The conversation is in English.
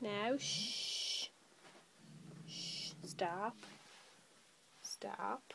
Now, shh. Shh. Stop. Stop.